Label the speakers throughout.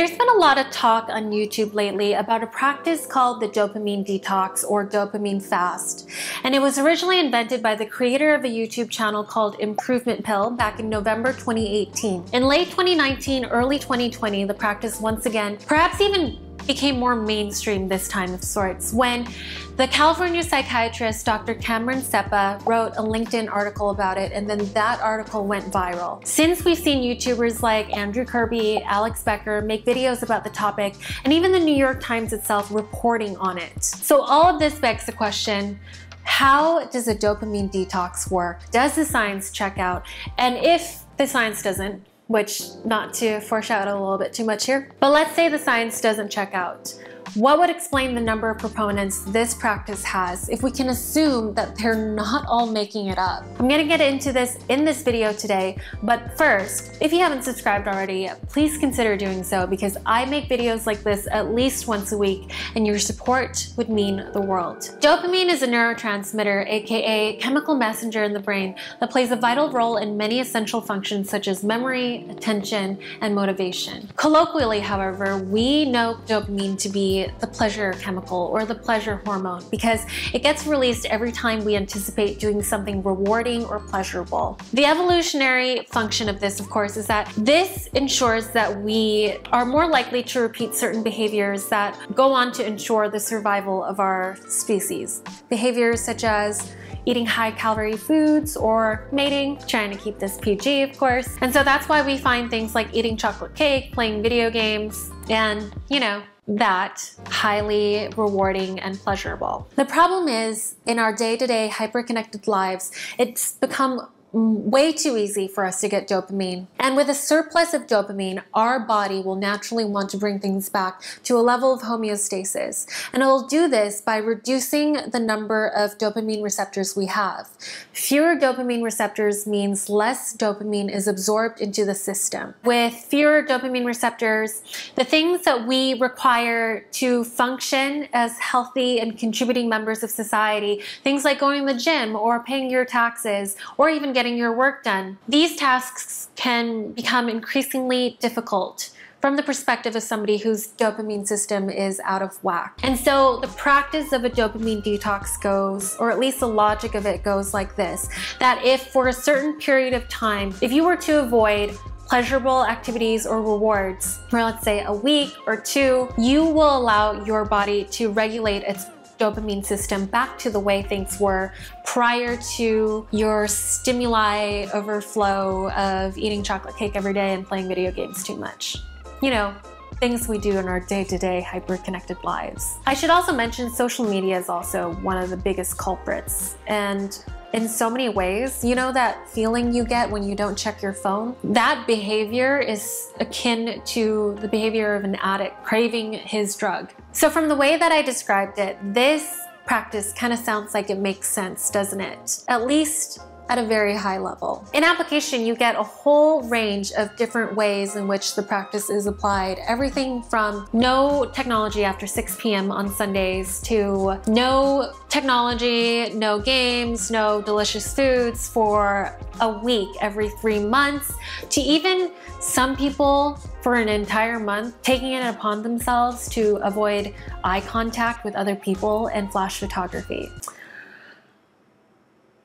Speaker 1: There's been a lot of talk on YouTube lately about a practice called the dopamine detox or dopamine fast. And it was originally invented by the creator of a YouTube channel called Improvement Pill back in November 2018. In late 2019, early 2020, the practice once again, perhaps even became more mainstream this time of sorts when the California psychiatrist Dr. Cameron Sepah wrote a LinkedIn article about it and then that article went viral. Since we've seen YouTubers like Andrew Kirby, Alex Becker make videos about the topic and even the New York Times itself reporting on it. So all of this begs the question, how does a dopamine detox work? Does the science check out? And if the science doesn't, which not to foreshadow a little bit too much here, but let's say the science doesn't check out. What would explain the number of proponents this practice has if we can assume that they're not all making it up? I'm gonna get into this in this video today, but first, if you haven't subscribed already, please consider doing so because I make videos like this at least once a week and your support would mean the world. Dopamine is a neurotransmitter, aka chemical messenger in the brain that plays a vital role in many essential functions such as memory, attention, and motivation. Colloquially, however, we know dopamine to be the pleasure chemical or the pleasure hormone because it gets released every time we anticipate doing something rewarding or pleasurable. The evolutionary function of this, of course, is that this ensures that we are more likely to repeat certain behaviors that go on to ensure the survival of our species. Behaviors such as eating high calorie foods or mating, trying to keep this PG of course. And so that's why we find things like eating chocolate cake, playing video games, and you know, that highly rewarding and pleasurable. The problem is in our day-to-day hyper-connected lives, it's become way too easy for us to get dopamine. And with a surplus of dopamine, our body will naturally want to bring things back to a level of homeostasis. And it will do this by reducing the number of dopamine receptors we have. Fewer dopamine receptors means less dopamine is absorbed into the system. With fewer dopamine receptors, the things that we require to function as healthy and contributing members of society, things like going to the gym or paying your taxes or even getting your work done. These tasks can become increasingly difficult from the perspective of somebody whose dopamine system is out of whack. And so the practice of a dopamine detox goes, or at least the logic of it goes like this, that if for a certain period of time, if you were to avoid pleasurable activities or rewards for let's say a week or two, you will allow your body to regulate its dopamine system back to the way things were prior to your stimuli overflow of eating chocolate cake every day and playing video games too much. You know, things we do in our day-to-day hyper-connected lives. I should also mention social media is also one of the biggest culprits and in so many ways. You know that feeling you get when you don't check your phone? That behavior is akin to the behavior of an addict craving his drug. So from the way that I described it, this practice kind of sounds like it makes sense, doesn't it? At least at a very high level. In application, you get a whole range of different ways in which the practice is applied. Everything from no technology after 6 p.m. on Sundays to no technology, no games, no delicious foods for a week every three months to even some people for an entire month taking it upon themselves to avoid eye contact with other people and flash photography.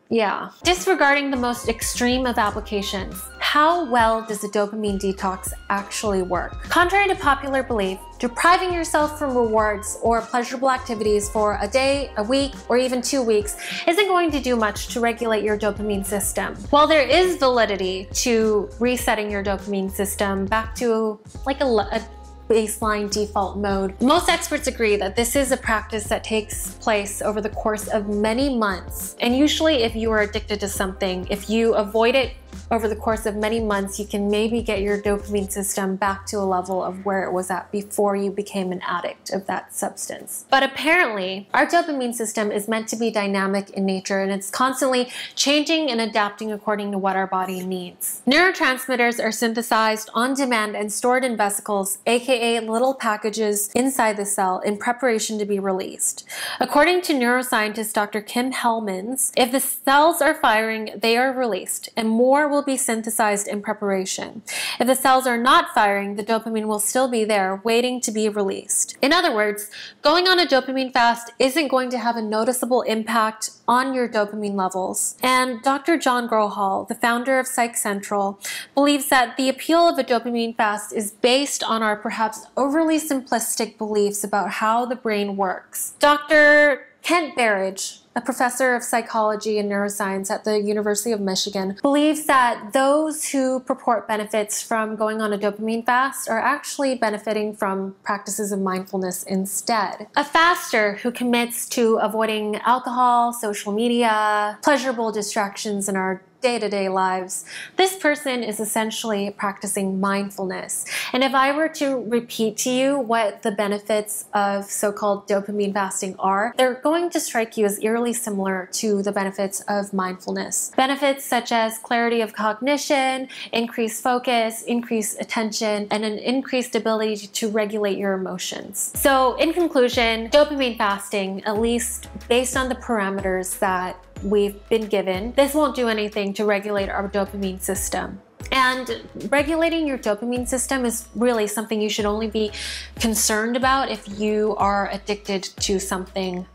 Speaker 1: Yeah. Disregarding the most extreme of applications, how well does a dopamine detox actually work? Contrary to popular belief, depriving yourself from rewards or pleasurable activities for a day, a week, or even two weeks isn't going to do much to regulate your dopamine system. While there is validity to resetting your dopamine system back to like a, a baseline default mode. Most experts agree that this is a practice that takes place over the course of many months. And usually if you are addicted to something, if you avoid it over the course of many months, you can maybe get your dopamine system back to a level of where it was at before you became an addict of that substance. But apparently, our dopamine system is meant to be dynamic in nature and it's constantly changing and adapting according to what our body needs. Neurotransmitters are synthesized on demand and stored in vesicles, aka little packages inside the cell in preparation to be released. According to neuroscientist Dr. Kim Hellemans, if the cells are firing, they are released, and more will be synthesized in preparation. If the cells are not firing, the dopamine will still be there, waiting to be released. In other words, going on a dopamine fast isn't going to have a noticeable impact on your dopamine levels. And Dr. John Grohol, the founder of Psych Central, believes that the appeal of a dopamine fast is based on our perhaps overly simplistic beliefs about how the brain works. Dr. Kent Berridge, a professor of psychology and neuroscience at the University of Michigan, believes that those who purport benefits from going on a dopamine fast are actually benefiting from practices of mindfulness instead. A faster who commits to avoiding alcohol, social media, pleasurable distractions in our day to day lives, this person is essentially practicing mindfulness. And if I were to repeat to you what the benefits of so called dopamine fasting are, they're going to strike you as eerily similar to the benefits of mindfulness. Benefits such as clarity of cognition, increased focus, increased attention, and an increased ability to regulate your emotions. So, in conclusion, dopamine fasting, at least based on the parameters that we've been given. This won't do anything to regulate our dopamine system. And regulating your dopamine system is really something you should only be concerned about if you are addicted to something,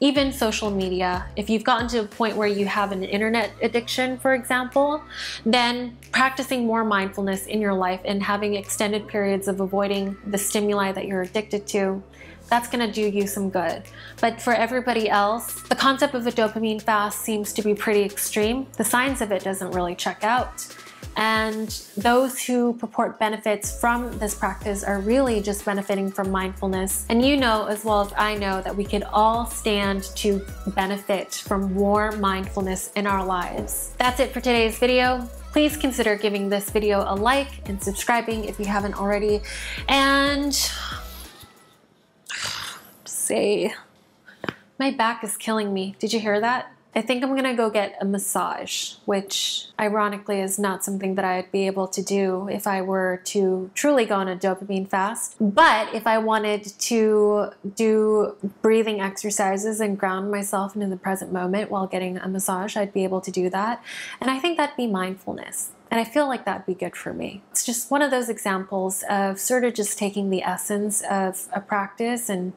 Speaker 1: even social media. If you've gotten to a point where you have an internet addiction, for example, then practicing more mindfulness in your life and having extended periods of avoiding the stimuli that you're addicted to that's gonna do you some good. But for everybody else, the concept of a dopamine fast seems to be pretty extreme. The science of it doesn't really check out. And those who purport benefits from this practice are really just benefiting from mindfulness. And you know, as well as I know, that we could all stand to benefit from more mindfulness in our lives. That's it for today's video. Please consider giving this video a like and subscribing if you haven't already. And say, my back is killing me. Did you hear that? I think I'm gonna go get a massage, which ironically is not something that I'd be able to do if I were to truly go on a dopamine fast. But if I wanted to do breathing exercises and ground myself into the present moment while getting a massage, I'd be able to do that. And I think that'd be mindfulness. And I feel like that'd be good for me. It's just one of those examples of sort of just taking the essence of a practice and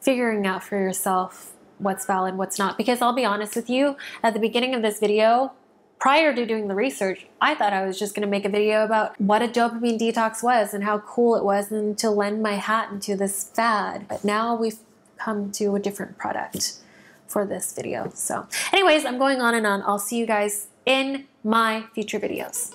Speaker 1: figuring out for yourself what's valid, what's not. Because I'll be honest with you, at the beginning of this video, prior to doing the research, I thought I was just going to make a video about what a dopamine detox was and how cool it was and to lend my hat into this fad. But now we've come to a different product for this video. So anyways, I'm going on and on. I'll see you guys in my future videos.